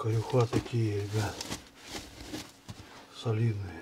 Корюха такие, ребят. Солидные.